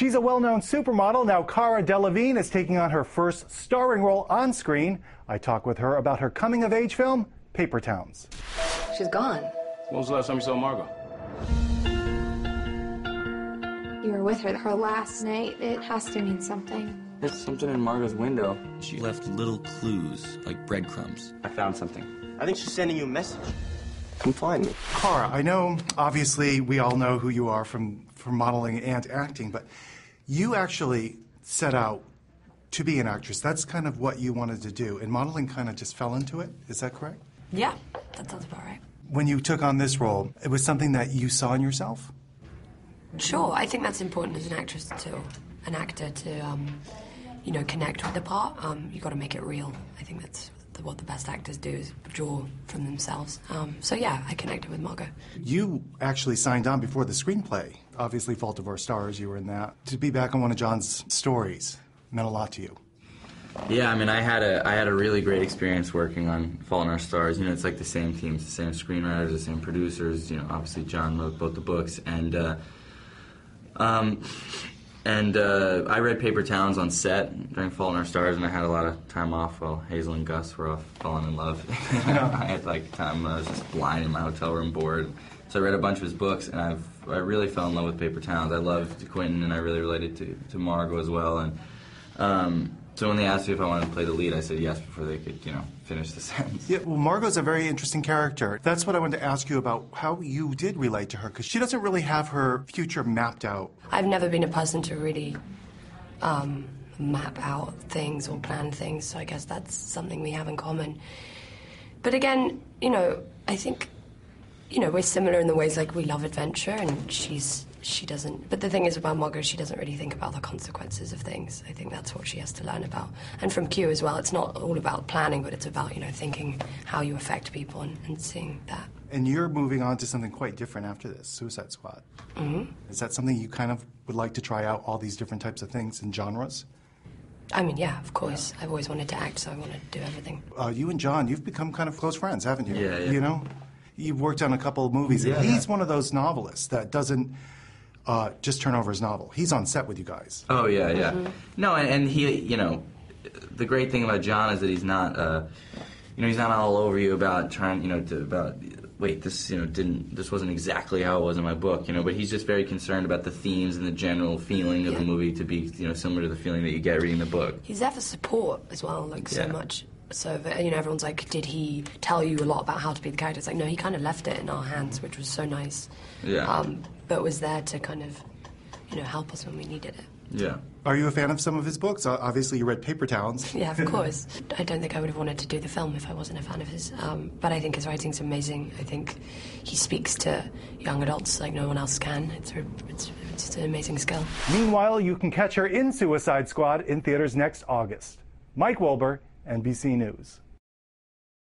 She's a well-known supermodel. Now Cara Delevingne is taking on her first starring role on screen. I talk with her about her coming-of-age film, Paper Towns. She's gone. When was the last time you saw Margo? You were with her her last night. It has to mean something. There's something in Margo's window. She left little clues, like breadcrumbs. I found something. I think she's sending you a message. Come find me. Cara, I know, obviously, we all know who you are from, from modeling and acting, but you actually set out to be an actress. That's kind of what you wanted to do, and modeling kind of just fell into it. Is that correct? Yeah, that sounds about right. When you took on this role, it was something that you saw in yourself? Sure, I think that's important as an actress to an actor to, um, you know, connect with the part. Um, you got to make it real. I think that's the, what the best actors do is draw from themselves. Um, so yeah, I connected with Margo. You actually signed on before the screenplay. Obviously, Fault of Our Stars, you were in that. To be back on one of John's stories meant a lot to you. Yeah, I mean, I had a I had a really great experience working on Fault in Our Stars. You know, it's like the same teams, the same screenwriters, the same producers. You know, obviously John wrote both the books, and uh, um, and uh, I read Paper Towns on set during Fault in Our Stars, and I had a lot of time off while Hazel and Gus were off falling in love. I had like time I was just blind in my hotel room, bored. So I read a bunch of his books, and I've I really fell in love with Paper Towns. I loved Quentin, and I really related to to Margo as well, and. Um, so when they asked me if I wanted to play the lead, I said yes before they could, you know, finish the sentence. Yeah, well, Margo's a very interesting character. That's what I wanted to ask you about how you did relate to her, because she doesn't really have her future mapped out. I've never been a person to really um, map out things or plan things, so I guess that's something we have in common. But again, you know, I think, you know, we're similar in the ways like we love adventure, and she's she doesn't. But the thing is about Margo, she doesn't really think about the consequences of things. I think that's what she has to learn about. And from Q as well, it's not all about planning, but it's about you know thinking how you affect people and, and seeing that. And you're moving on to something quite different after this, Suicide Squad. Mm-hmm. Is that something you kind of would like to try out all these different types of things and genres? I mean, yeah, of course. I've always wanted to act, so I want to do everything. Uh, you and John, you've become kind of close friends, haven't you? Yeah, yeah. You know, you've worked on a couple of movies. Yeah, he's yeah. one of those novelists that doesn't uh, just turn over his novel. He's on set with you guys. Oh yeah, yeah. No, and, and he, you know, the great thing about John is that he's not, uh, you know, he's not all over you about trying, you know, to, about wait, this, you know, didn't, this wasn't exactly how it was in my book, you know. But he's just very concerned about the themes and the general feeling of the movie to be, you know, similar to the feeling that you get reading the book. He's there for support as well, like so much. So that, you know, everyone's like, did he tell you a lot about how to be the character? It's like, no, he kind of left it in our hands, which was so nice. Yeah. Um, but was there to kind of, you know, help us when we needed it. Yeah. Are you a fan of some of his books? Uh, obviously, you read Paper Towns. Yeah, of course. I don't think I would have wanted to do the film if I wasn't a fan of his. Um, but I think his writing's amazing. I think he speaks to young adults like no one else can. It's a, it's, it's an amazing skill. Meanwhile, you can catch her in Suicide Squad in theaters next August. Mike Wilbur, NBC News.